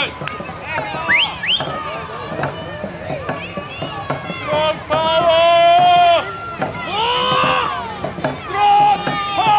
Strong power! Ah! Strong power!